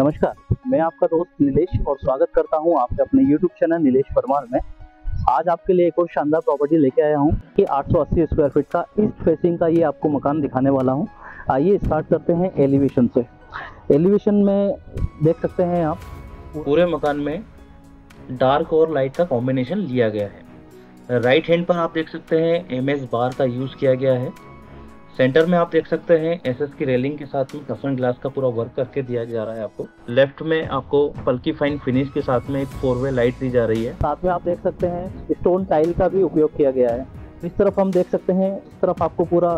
नमस्कार, मैं आपका दोस्त नीलेश और स्वागत करता हूँ आपके अपने YouTube चैनल नीलेश परमार में। आज आपके लिए एक और शानदार प्रॉपर्टी लेके आया हूँ कि 880 स्क्वायर फीट का ईस्ट फेसिंग का ये आपको मकान दिखाने वाला हूँ। आइए स्टार्ट करते हैं एलिवेशन से। एलिवेशन में देख सकते हैं आप, पूरे मकान में डार्क और लाइट का कॉम्बिनेशन लिया गया है। राइट हैंड पर आप देख सकते हैं एम बार का यूज़ किया गया है। सेंटर में आप देख सकते हैं एस एस की रेलिंग के साथ में कफन ग्लास का पूरा वर्क करके दिया जा रहा है आपको। लेफ़्ट में आपको पल्की फाइन फिनिश के साथ में एक फोर वे लाइट दी जा रही है। साथ में आप देख सकते हैं स्टोन टाइल का भी उपयोग किया गया है। इस तरफ़ हम देख सकते हैं, इस तरफ़ आपको पूरा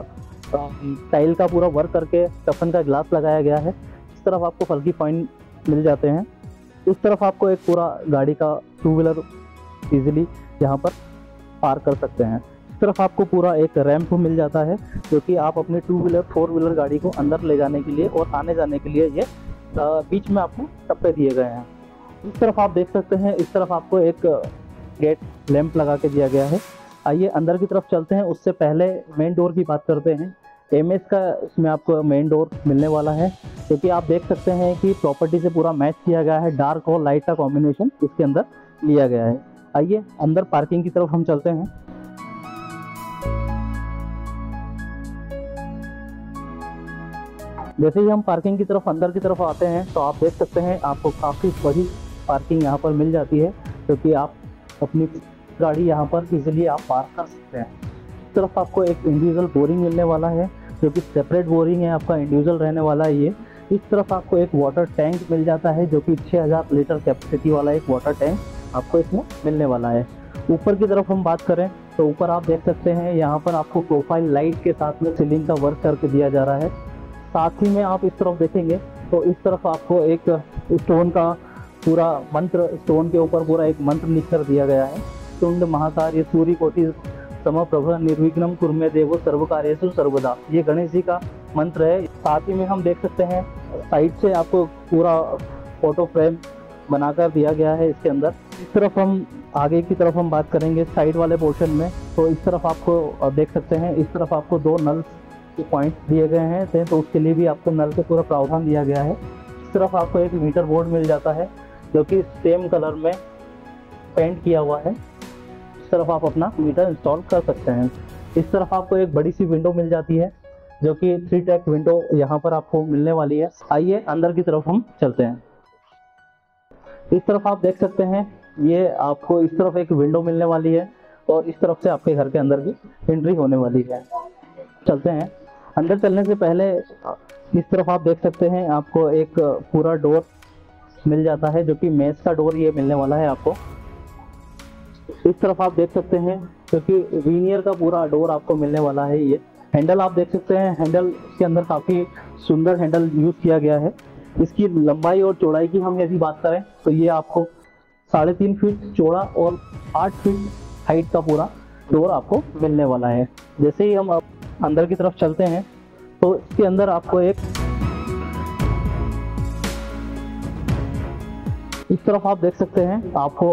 टाइल का पूरा वर्क करके कफन का ग्लास लगाया गया है। इस तरफ़ आपको फल्की फाइन मिल जाते हैं। उस तरफ़ आपको एक पूरा गाड़ी का टू व्हीलर इजीली यहाँ पर पार कर सकते हैं। तरफ़ आपको पूरा एक रैम्प मिल जाता है, जो कि आप अपने टू व्हीलर फोर व्हीलर गाड़ी को अंदर ले जाने के लिए और आने जाने के लिए ये बीच में आपको टप्पे दिए गए हैं। इस तरफ़ आप देख सकते हैं, इस तरफ़ आपको एक गेट लैंप लगा के दिया गया है। आइए अंदर की तरफ़ चलते हैं, उससे पहले मेन डोर की बात करते हैं। एम का इसमें आपको मेन डोर मिलने वाला है, क्योंकि आप देख सकते हैं कि प्रॉपर्टी से पूरा मैच किया गया है डार्क और लाइट का कॉम्बिनेशन इसके अंदर लिया गया है। आइए अंदर पार्किंग की तरफ़ हम चलते हैं। जैसे ही हम पार्किंग की तरफ़, अंदर की तरफ़ आते हैं तो आप देख सकते हैं, आपको काफ़ी बड़ी पार्किंग यहाँ पर मिल जाती है क्योंकि तो आप अपनी गाड़ी यहाँ पर इजीली आप पार्क कर सकते हैं। इस तरफ़ आपको एक इंडिविजुअल बोरिंग मिलने वाला है, जो कि सेपरेट बोरिंग है, आपका इंडिविजुअल रहने वाला है ये। इस तरफ़ आपको एक वाटर टैंक मिल जाता है, जो कि 6000 लीटर कैपेसिटी वाला एक वाटर टैंक आपको इसमें मिलने वाला है। ऊपर की तरफ़ हम बात करें तो ऊपर आप देख सकते हैं, यहाँ पर आपको प्रोफ़ाइल लाइट के साथ में सीलिंग का वर्क करके दिया जा रहा है। साथ ही में आप इस तरफ़ देखेंगे तो इस तरफ़ आपको एक स्टोन का पूरा मंत्र स्टोन के ऊपर पूरा एक मंत्र लिख कर दिया गया है। तुंड महाकार्य सूर्य कोटि समप्रभ निर्विघ्नम कुर्मे देवो सर्व कार्यु सर्वदा। ये गणेश जी का मंत्र है। साथ ही में हम देख सकते हैं, साइड से आपको पूरा फ़ोटो फ्रेम बनाकर दिया गया है इसके अंदर। इस तरफ़ हम, आगे की तरफ़ हम बात करेंगे, साइड वाले पोर्शन में। तो इस तरफ़ आपको देख सकते हैं, इस तरफ़ आपको दो नल के पॉइंट दिए गए हैं तो उसके लिए भी आपको नल से पूरा प्रावधान दिया गया है। इस तरफ़ आपको एक मीटर बोर्ड मिल जाता है, जो कि सेम कलर में पेंट किया हुआ है। इस तरफ़ आप अपना मीटर इंस्टॉल कर सकते हैं। इस तरफ़ आपको एक बड़ी सी विंडो मिल जाती है, जो कि थ्री टैक विंडो यहाँ पर आपको मिलने वाली है। आइए, अंदर की तरफ़ हम चलते हैं। इस तरफ़ आप देख सकते हैं, ये आपको इस तरफ़ एक विंडो मिलने वाली है, और इस तरफ़ से आपके घर के अंदर भी एंट्री होने वाली है। चलते हैं। अंदर चलने से पहले, इस तरफ़ आप देख सकते हैं, आपको एक पूरा डोर मिल जाता है, जो कि मेज का डोर ये मिलने वाला है आपको। इस तरफ़ आप देख सकते हैं, क्योंकि वीनियर का पूरा डोर आपको मिलने वाला है ये। हैंडल आप देख सकते हैं, हैंडल के अंदर काफ़ी सुंदर हैंडल यूज़ किया गया है। इसकी लंबाई और चौड़ाई की हम यदि बात करें तो ये आपको साढ़े तीन फीट चौड़ा और आठ फीट हाइट का पूरा डोर आपको मिलने वाला है। जैसे ही हम अंदर की तरफ़ चलते हैं तो इसके अंदर आपको एक इस तरफ़ आप देख सकते हैं, आपको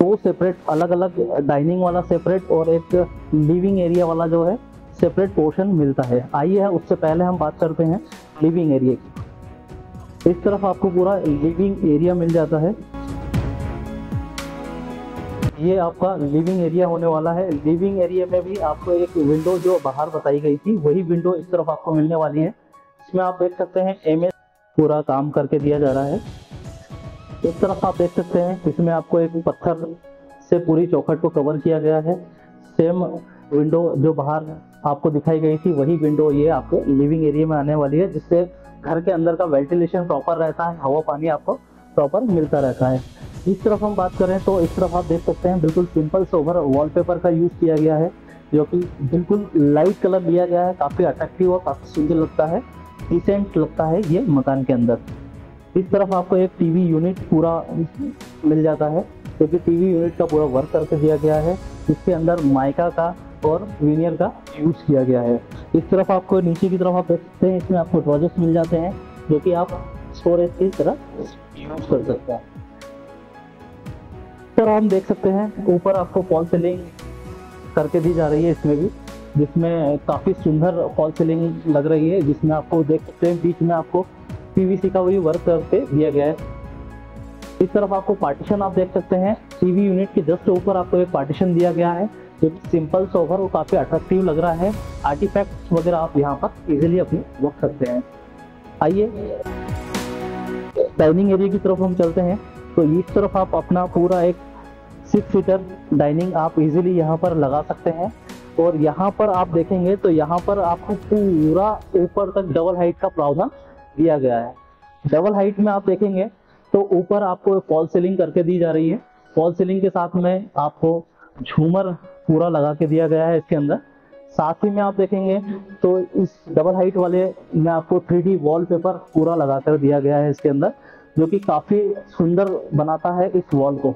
दो सेपरेट अलग अलग डाइनिंग वाला सेपरेट और एक लिविंग एरिया वाला जो है सेपरेट पोर्शन मिलता है। आइए उससे पहले हम बात करते हैं लिविंग एरिया की। इस तरफ़ आपको पूरा लिविंग एरिया मिल जाता है। ये आपका लिविंग एरिया होने वाला है। लिविंग एरिया में भी आपको एक विंडो जो बाहर बताई गई थी, वही विंडो इस तरफ़ आपको मिलने वाली है। इसमें आप देख सकते हैं एमएस पूरा काम करके दिया जा रहा है। इस तरफ़ आप देख सकते हैं, इसमें आपको एक पत्थर से पूरी चौखट को कवर किया गया है। सेम विंडो जो बाहर आपको दिखाई गई थी, वही विंडो ये आपको लिविंग एरिया में आने वाली है, जिससे घर के अंदर का वेंटिलेशन प्रॉपर रहता है, हवा पानी आपको प्रॉपर मिलता रहता है। इस तरफ़ हम बात करें तो इस तरफ़ आप देख सकते हैं बिल्कुल सिंपल सोबर वॉलपेपर का यूज़ किया गया है, जो कि बिल्कुल लाइट कलर लिया गया है, काफ़ी अट्रैक्टिव और काफ़ी सुंदर लगता है डिसेंट लगता है ये मकान के अंदर। इस तरफ़ आपको एक टीवी यूनिट पूरा मिल जाता है क्योंकि टीवी यूनिट का पूरा वर्क करके दिया गया है। इसके अंदर माइका का और विनियर का यूज़ किया गया है। इस तरफ़ आपको नीचे की तरफ़ आप देख सकते हैं, इसमें आपको ड्रॉजेस मिल जाते हैं, जो कि आप स्टोरेज की तरह। यूज़ कर सकते हैं ऊपर हम देख सकते हैं, ऊपर आपको फॉल सीलिंग करके दी जा रही है इसमें भी, जिसमें काफ़ी सुंदर फॉल सीलिंग लग रही है, जिसमें आपको देख सकते हैं, बीच में आपको पीवीसी का वही वर्क करके दिया गया है। इस तरफ़ आपको पार्टीशन आप देख सकते हैं टीवी यूनिट के जस्ट ऊपर आपको एक पार्टीशन दिया गया है, जो कि सिंपल सोवर और काफ़ी अट्रैक्टिव लग रहा है। आर्टिफैक्ट्स वगैरह आप यहाँ पर इजीली अपने रख सकते हैं। आइए। डाइनिंग एरिया की तरफ़ हम चलते हैं। तो इस तरफ़ आप अपना पूरा एक सिक्स सीटर डाइनिंग आप इजीली यहाँ पर लगा सकते हैं। और यहाँ पर आप देखेंगे तो यहाँ पर आपको पूरा ऊपर तक डबल हाइट का प्रावधान दिया गया है। डबल हाइट में आप देखेंगे तो ऊपर आपको फॉल सीलिंग करके दी जा रही है। फॉल सीलिंग के साथ में आपको झूमर पूरा लगा के दिया गया है इसके अंदर। साथ ही में आप देखेंगे तो इस डबल हाइट वाले में आपको थ्री डी वॉलपेपर पूरा लगा कर दिया गया है इसके अंदर। जो कि काफ़ी सुंदर बनाता है इस वॉल को।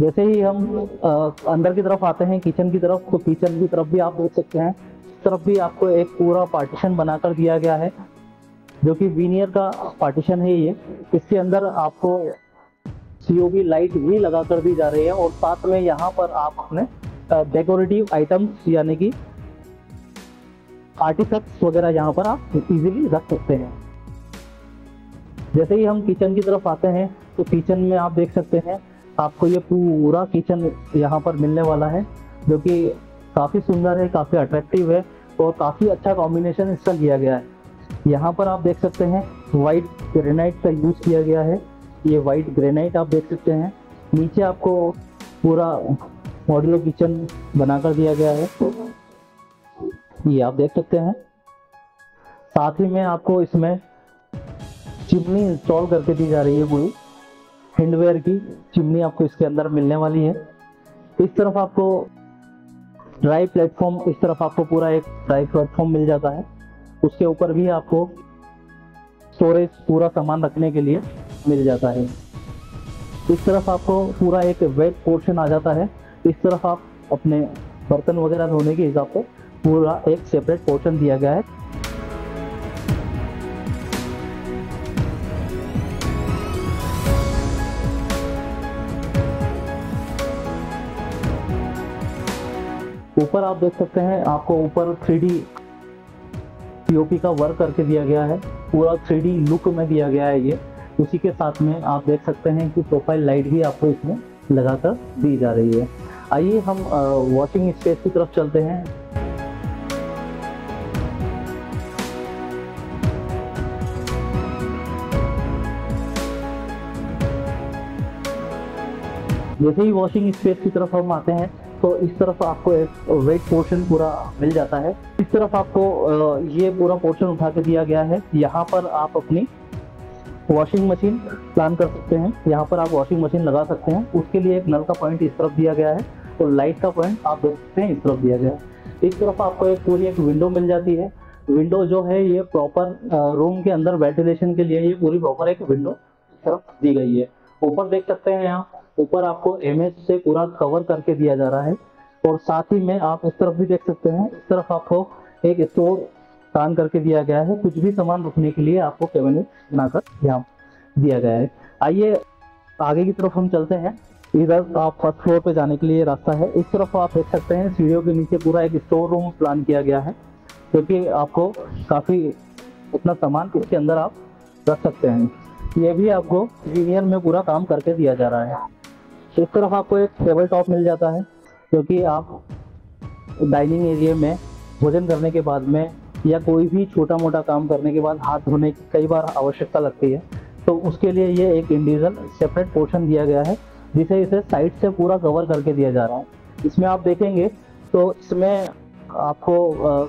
जैसे ही हम अंदर की तरफ़ आते हैं किचन की तरफ़ तो किचन की तरफ़ भी आप देख सकते हैं, इस तरफ़ भी आपको एक पूरा पार्टीशन बनाकर दिया गया है, जो कि वीनियर का पार्टीशन है ये। इसके अंदर आपको सीओबी लाइट भी लगा कर दी जा रही है और साथ में यहाँ पर आप अपने डेकोरेटिव आइटम्स यानी कि आर्टिफैक्ट्स वगैरह यहाँ पर आप इजीली रख सकते हैं। जैसे ही हम किचन की तरफ़ आते हैं तो किचन में आप देख सकते हैं, आपको ये पूरा किचन यहाँ पर मिलने वाला है, जो कि काफ़ी सुंदर है, काफ़ी अट्रैक्टिव है और काफ़ी अच्छा कॉम्बिनेशन इसका किया गया है। यहाँ पर आप देख सकते हैं वाइट ग्रेनाइट का यूज़ किया गया है। ये वाइट ग्रेनाइट आप देख सकते हैं। नीचे आपको पूरा मॉड्यूलर किचन बनाकर दिया गया है। ये आप देख सकते हैं। साथ ही में आपको इसमें चिमनी इंस्टॉल करके दी जा रही है पूरी हैंडवेयर की चिमनी आपको इसके अंदर मिलने वाली है। इस तरफ़ आपको ड्राई प्लेटफॉर्म इस तरफ़ आपको पूरा एक ड्राई प्लेटफॉर्म मिल जाता है। उसके ऊपर भी आपको स्टोरेज पूरा सामान रखने के लिए मिल जाता है। इस तरफ़ आपको पूरा एक वेट पोर्शन आ जाता है। इस तरफ़ आप अपने बर्तन वगैरह धोने के हिसाब से पूरा एक सेपरेट पोर्शन दिया गया है। ऊपर आप देख सकते हैं, आपको ऊपर थ्री डी पीओपी का वर्क करके दिया गया है। पूरा थ्री लुक में दिया गया है ये। उसी के साथ में आप देख सकते हैं कि प्रोफ़ाइल लाइट भी आपको इसमें लगाकर दी जा रही है। आइए हम वॉशिंग स्पेस की तरफ़ चलते हैं। जैसे ही वॉशिंग स्पेस की तरफ़ हम आते हैं तो इस तरफ़ आपको एक वेट पोर्शन पूरा मिल जाता है। इस तरफ़ आपको ये पूरा पोर्शन उठा के दिया गया है। यहाँ पर आप अपनी वॉशिंग मशीन प्लान कर सकते हैं। यहाँ पर आप वॉशिंग मशीन लगा सकते हैं। उसके लिए एक नल का पॉइंट इस तरफ़ दिया गया है और लाइट का पॉइंट आप देख सकते हैं इस तरफ़ दिया गया है। इस तरफ़ आपको एक पूरी एक विंडो मिल जाती है। विंडो जो है, ये प्रॉपर रूम के अंदर वेंटिलेशन के लिए ये पूरी प्रॉपर एक विंडो तरफ़ दी गई है। ऊपर देख सकते हैं यहाँ ऊपर आपको एमएच से पूरा कवर करके दिया जा रहा है। और साथ ही में आप इस तरफ़ भी देख सकते हैं, इस तरफ़ आपको एक स्टोर प्लान करके दिया गया है। कुछ भी सामान रखने के लिए आपको कैबिनेट बनाकर यहाँ दिया गया है। आइए, आगे की तरफ़ हम चलते हैं। इधर आप फ़र्स्ट फ्लोर पे जाने के लिए रास्ता है। इस तरफ़ आप देख सकते हैं, सीढ़ियों के नीचे पूरा एक स्टोर रूम प्लान किया गया है क्योंकि आपको काफ़ी उतना सामान इसके अंदर आप रख सकते हैं। ये भी आपको इंजीनियर में पूरा काम करके दिया जा रहा है। इस तरफ़ आपको एक टेबल टॉप मिल जाता है क्योंकि आप डाइनिंग एरिया में भोजन करने के बाद में या कोई भी छोटा मोटा काम करने के बाद हाथ धोने की कई बार आवश्यकता लगती है। तो उसके लिए ये एक इंडिविजुअल सेपरेट पोर्शन दिया गया है, जिसे इसे साइड से पूरा कवर करके दिया जा रहा है। इसमें आप देखेंगे तो इसमें आपको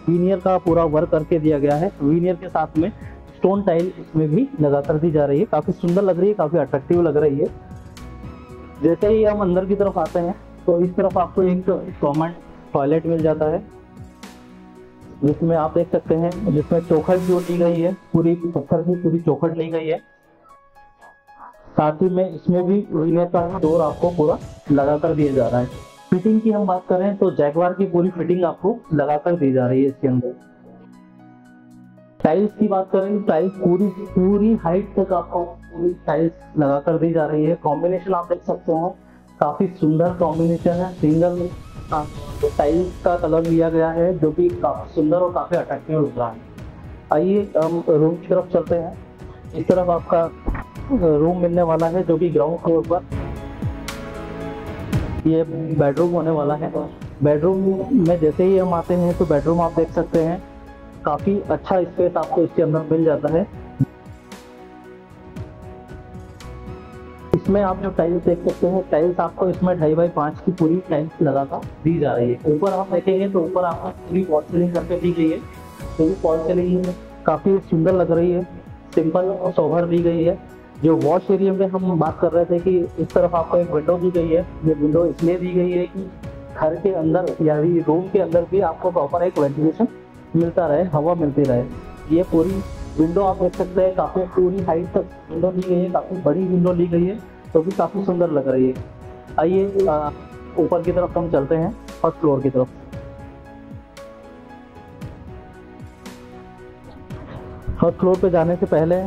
वीनियर का पूरा वर्क करके दिया गया है। वीनियर के साथ में स्टोन टाइल इसमें भी लगाकर दी जा रही है। काफ़ी सुंदर लग रही है, काफ़ी अट्रैक्टिव लग रही है। जैसे ही हम अंदर की तरफ़ आते हैं तो इस तरफ़ आपको एक कॉमन टॉयलेट मिल जाता है, जिसमें आप देख सकते हैं, जिसमें चौखट जो ली गई है, पूरी पत्थर की पूरी चौखट ली गई है। साथ ही में इसमें भी विनय का डोर आपको पूरा लगाकर दिया जा रहा है। फिटिंग की हम बात करें तो जैगवार की पूरी फिटिंग आपको लगाकर दी जा रही है इसके अंदर। टाइल्स की बात करें टाइल्स पूरी पूरी हाइट तक आपको पूरी टाइल्स लगाकर दी जा रही है। कॉम्बिनेशन आप देख सकते हैं। काफ़ी सुंदर कॉम्बिनेशन है। सिंगल टाइल्स का कलर लिया गया है, जो कि काफ़ी सुंदर और काफ़ी अट्रैक्टिव लग रहा है। आइए, हम रूम की तरफ़ चलते हैं। इस तरफ़ आपका रूम मिलने वाला है, जो कि ग्राउंड फ्लोर पर। ये बेडरूम होने वाला है। बेडरूम में जैसे ही हम आते हैं तो बेडरूम आप देख सकते हैं। काफ़ी अच्छा स्पेस आपको इसके अंदर मिल जाता है। इसमें आप जो टाइल्स देख सकते हैं टाइल्स आपको इसमें ढाई बाई पाँच की पूरी टाइल्स लगाकर दी जा रही है। ऊपर आप देखेंगे तो ऊपर आपको पूरी वॉल सीलिंग करके दी गई है। तो ये वॉल सीलिंग काफ़ी सुंदर लग रही है सिंपल और सोभर दी गई है। जो वॉश एरिया में हम बात कर रहे थे कि इस तरफ़ आपको एक विंडो दी गई है, ये विंडो इसलिए दी गई है कि घर के अंदर यानी रूम के अंदर भी आपको प्रॉपर एक वेंटिलेशन मिलता रहे, हवा मिलती रहे। ये पूरी विंडो आप देख सकते हैं, काफ़ी पूरी हाइट तक विंडो ली गई है, काफ़ी बड़ी विंडो ली गई है। तो भी काफ़ी सुंदर लग रही है। आइए ऊपर की तरफ़ हम चलते हैं, फ़र्स्ट फ्लोर की तरफ़। फ़र्स्ट फ्लोर पे जाने से पहले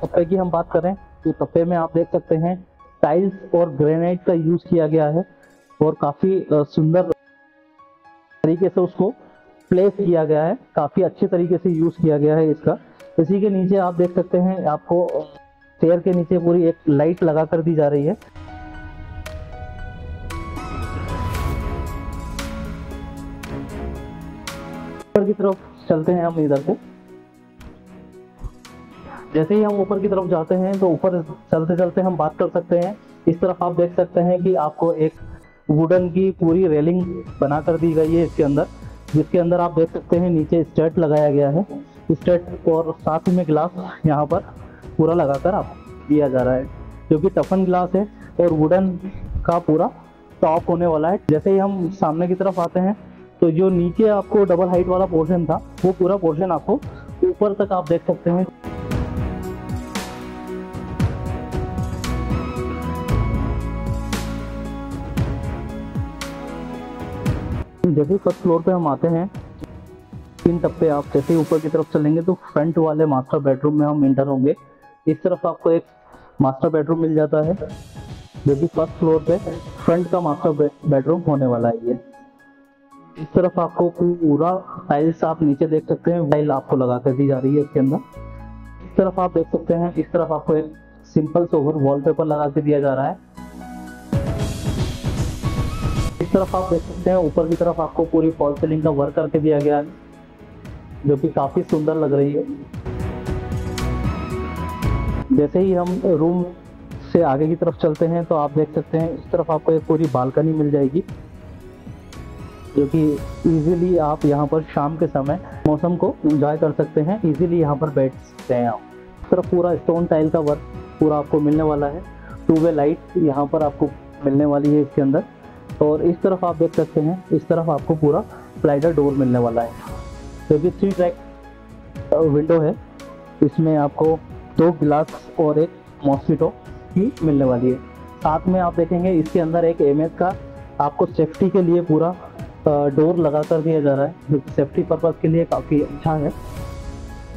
टप्पे की हम बात करें तो टप्पे में आप देख सकते हैं, टाइल्स और ग्रेनाइट का यूज़ किया गया है, और काफ़ी सुंदर तरीके से उसको प्लेस किया गया है, काफ़ी अच्छे तरीके से यूज़ किया गया है इसका। इसी के नीचे आप देख सकते हैं, आपको चेयर के नीचे पूरी एक लाइट लगा कर दी जा रही है। ऊपर की तरफ़ चलते हैं हम इधर से। जैसे ही हम ऊपर की तरफ़ जाते हैं तो ऊपर चलते चलते हम बात कर सकते हैं। इस तरफ़ आप देख सकते हैं कि आपको एक वुडन की पूरी रेलिंग बना कर दी गई है इसके अंदर, जिसके अंदर आप देख सकते हैं नीचे स्टेट लगाया गया है। स्टेट और साथ ही में ग्लास यहाँ पर। पूरा लगाकर आप दिया जा रहा है, जो कि टफन ग्लास है और वुडन का पूरा टॉप होने वाला है। जैसे ही हम सामने की तरफ़ आते हैं तो जो नीचे आपको डबल हाइट वाला पोर्शन था, वो पूरा पोर्शन आपको ऊपर तक आप देख सकते हैं। जैसे फ़र्स्ट फ्लोर पे हम आते हैं, तीन टप्पे आप जैसे ऊपर की तरफ़ चलेंगे तो फ्रंट वाले मास्टर बेडरूम में हम इंटर होंगे। इस तरफ़ आपको एक मास्टर बेडरूम मिल जाता है, जो कि फ़र्स्ट फ्लोर पे फ्रंट का मास्टर बेडरूम होने वाला है ये। इस तरफ़ आपको पूरा टाइल्स आप नीचे देख सकते हैं टाइल आपको लगा कर दी जा रही है इसके अंदर। इस तरफ़ आप देख सकते हैं, इस तरफ़ आपको एक सिंपल सोवर वॉलपेपर लगा के दिया जा रहा है। इस तरफ़ आप देख सकते हैं, ऊपर की तरफ़ आपको पूरी फॉल सीलिंग का वर्क करके दिया गया है, जो कि काफ़ी सुंदर लग रही है। जैसे ही हम रूम से आगे की तरफ़ चलते हैं तो आप देख सकते हैं, इस तरफ़ आपको एक पूरी बालकनी मिल जाएगी, जो कि इजीली आप यहाँ पर शाम के समय मौसम को इंजॉय कर सकते हैं। इजीली यहाँ पर बैठ सकते हैं आप। इस तरफ़ पूरा स्टोन टाइल का वर्क पूरा आपको मिलने वाला है। टू वे लाइट यहाँ पर आपको मिलने वाली है इसके अंदर। और इस तरफ़ आप देख सकते हैं, इस तरफ़ आपको पूरा स्लाइडर डोर मिलने वाला है। जो कि थ्री ट्रैक विंडो है, इसमें आपको दो गिलास और एक मॉस्किटो की मिलने वाली है। साथ में आप देखेंगे इसके अंदर एक एम का आपको सेफ्टी के लिए पूरा डोर लगा कर दिया जा रहा है, जो सेफ्टी पर्पज़ के लिए काफ़ी अच्छा है।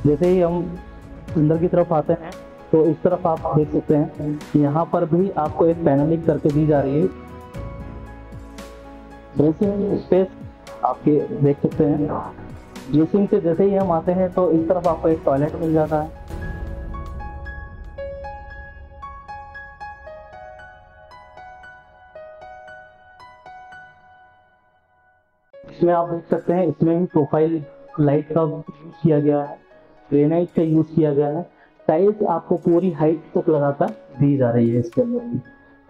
जैसे ही हम अंदर की तरफ़ आते हैं तो इस तरफ़ आप देख सकते हैं, यहाँ पर भी आपको एक पैनलिंग करके दी जा रही है। ड्रेसिंग स्पेस आपके देख सकते हैं। ड्रेसिंग से जैसे ही हम आते हैं तो इस तरफ़ आपको एक टॉयलेट मिल जाता है। इसमें आप देख सकते हैं, इसमें भी प्रोफ़ाइल लाइट का यूज़ किया गया है ग्रेनाइट का यूज़ किया गया है। टाइल्स आपको पूरी हाइट तक लगाकर दी जा रही है इसके अंदर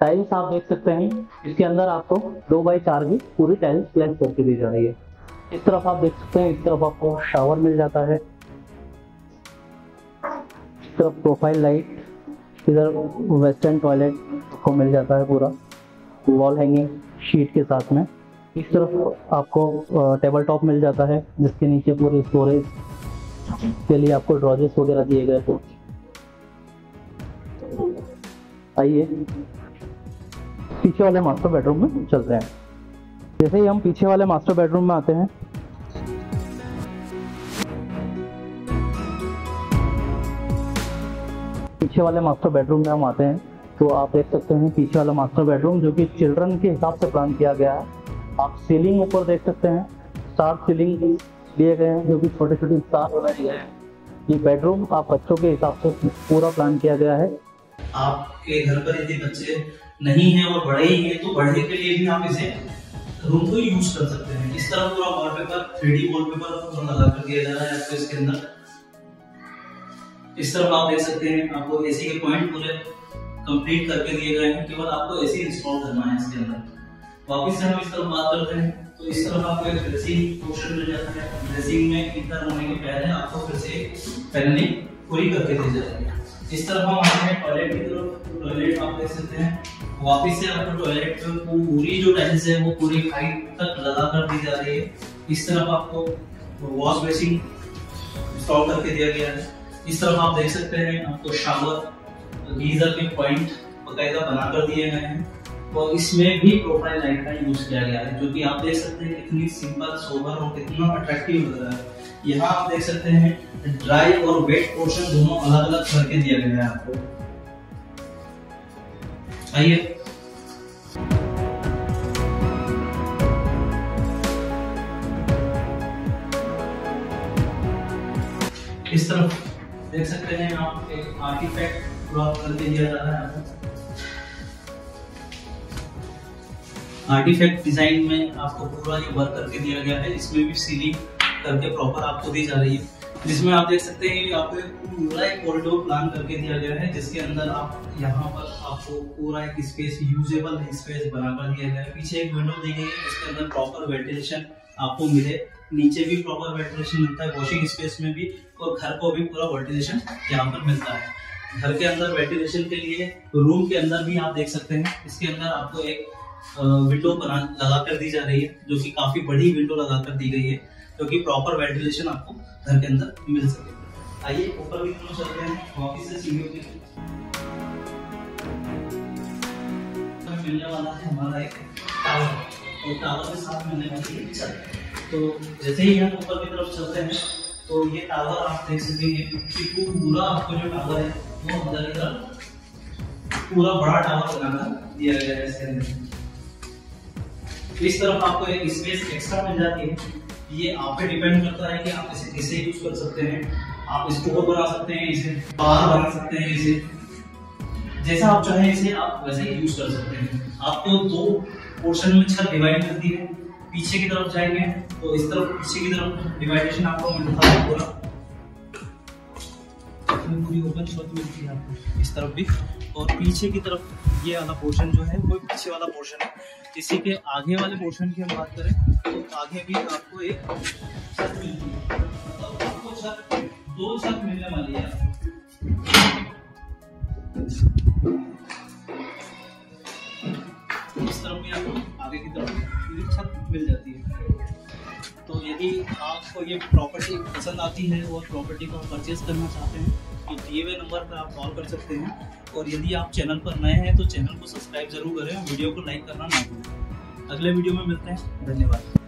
टाइल्स आप देख सकते हैं, इसके अंदर आपको दो बाई चार की पूरी टाइल्स प्लेस करके दी जा रही है। इस तरफ़ आप देख सकते हैं, इस तरफ़ आपको शावर मिल जाता है। इस तरफ़ प्रोफ़ाइल लाइट इधर वेस्टर्न टॉयलेट को मिल जाता है पूरा। वॉल हैंगिंग शीट के साथ में। इस तरफ़ आपको टेबल टॉप मिल जाता है, जिसके नीचे पूरे स्टोरेज के लिए आपको ड्रॉजेस वगैरह दिए गए थे आइए। पीछे वाले मास्टर बेडरूम में चलते हैं। जैसे ही हम पीछे वाले मास्टर बेडरूम में आते हैं, पीछे वाले मास्टर बेडरूम में हम आते हैं तो आप देख सकते हैं पीछे वाला मास्टर बेडरूम जो कि चिल्ड्रन के हिसाब से प्लान किया गया है। आप सीलिंग ऊपर देख सकते हैं। स्टार सीलिंग दिए गए हैं, जो कि छोटे छोटे स्टार बनाए गए ये बेडरूम आप बच्चों के हिसाब से पूरा प्लान किया गया है। आपके घर पर यदि बच्चे नहीं है और बड़े ही हैं तो बड़े के लिए भी आप इसे रूम को यूज़ कर सकते हैं। इस तरह पूरा वॉलपेपर थ्री डी वॉलपेपर पूरा लगा कर दिया जा रहा है आपको इसके अंदर। इस तरफ़ आप देख सकते हैं, आपको एसी के पॉइंट पूरे कंप्लीट करके दिए गए हैं। केवल आपको एसी इंस्टॉल करना है इसके अंदर। वापिस से हम इस तरफ़ बात करते हैं। तो इस तरफ़ आपको एक ड्रेसिंग पोर्शन मिल जाता है। ड्रेसिंग में इंटर होने के पहले आपको फिर से पैनलिंग पूरी करके दी जाती है। इस तरफ़ हम आते हैं टॉयलेट की तरफ़। टॉयलेट आप देख सकते हैं। वापिस से आपको टॉयलेट में पूरी जो टाइल्स है, वो पूरी हाइट तक लगा कर दी जा रही है। इस तरफ़ आपको वॉश बेसिन इंस्टॉल करके दिया गया है। इस तरफ़ आप देख सकते हैं, आपको शावर गीजर के पॉइंट बकायदा बना कर दिए गए हैं। और इसमें भी प्रोफ़ाइल लाइट का यूज़ किया गया है, जो कि आप देख सकते हैं कितनी सिंपल सोबर और कितना अट्रैक्टिव लग रहा है। यहाँ आप देख सकते हैं ड्राई और वेट पोर्शन दोनों अलग अलग करके दिया गया है आपको। आइए। इस तरफ़ देख सकते हैं आप एक आर्टिफैक्ट पूरा करके दिया जा रहा है आर्टिफैक्ट डिज़ाइन में आपको पूरा ये वर्क करके दिया गया है। इसमें भी सीलिंग करके प्रॉपर आपको दी जा रही है। जिसमें आप देख सकते हैं आपको एक पूरा एक कॉरिडोर प्लान करके दिया गया है, जिसके अंदर आप, यहाँ पर आपको पूरा एक स्पेस यूजेबल स्पेस बनाकर दिया गया है। पीछे एक विंडो दी गई है, जिसके अंदर प्रॉपर वेंटिलेशन आपको मिले। नीचे भी प्रॉपर वेंटिलेशन मिलता है वॉशिंग स्पेस में भी, और घर को भी पूरा वेंटिलेशन यहाँ पर मिलता है। घर के अंदर वेंटिलेशन के लिए रूम के अंदर भी आप देख सकते हैं। इसके अंदर आपको एक विंडो लगा कर दी जा रही है, जो कि काफ़ी बड़ी विंडो लगा कर दी गई है क्योंकि प्रॉपर वेंटिलेशन आपको घर के अंदर मिल सके। आइए, ऊपर तरफ़ चलते हैं ऑफ़िस से सीढ़ियों के मिलने वाला है, हमारा एक टावर और टावर के साथ मिलने वाली है छत तो जैसे ही हम ऊपर की तरफ़ चलते हैं तो ये टावर आप देख सकेंगे कि पूरा आपको जो टावर है, वो अंदर की तरफ़ पूरा बड़ा टावर बनाकर दिया गया है इसके अंदर। इस तरफ़ आपको एक स्पेस एक्स्ट्रा मिल जाती है। ये आप पे डिपेंड करता है कि आप इसे कैसे यूज़ कर सकते हैं। आप स्टोर बना सकते हैं, इसे बाहर बना सकते हैं, इसे जैसा आप चाहें इसे आप वैसे ही यूज़ कर सकते हैं। आपको दो पोर्शन में छत डिवाइड करती है। पीछे की तरफ़ जाएँगे तो इस तरफ़ पीछे की तरफ़ डिवाइडेशन आपको मिलता है पूरा। पूरी ओपन छत मिलती है आपको। इस तरफ़ भी। और पीछे की तरफ़ ये वाला पोर्शन जो है, वो पीछे वाला पोर्शन है। इसी के आगे वाले पोर्शन की हम बात करें तो आगे भी आपको एक छत मिलती है। मतलब आपको छत दो छत मिलने वाली है। इस तरफ़ भी आपको आगे की तरफ़ छत मिल जाती है। तो यदि आपको ये प्रॉपर्टी पसंद आती है और प्रॉपर्टी को आप परचेज करना चाहते हैं तो दिए हुए नंबर पर आप कॉल कर सकते हैं। और यदि आप चैनल पर नए हैं तो चैनल को सब्सक्राइब ज़रूर करें वीडियो को लाइक करना ना भूलें। अगले वीडियो में मिलते हैं। धन्यवाद।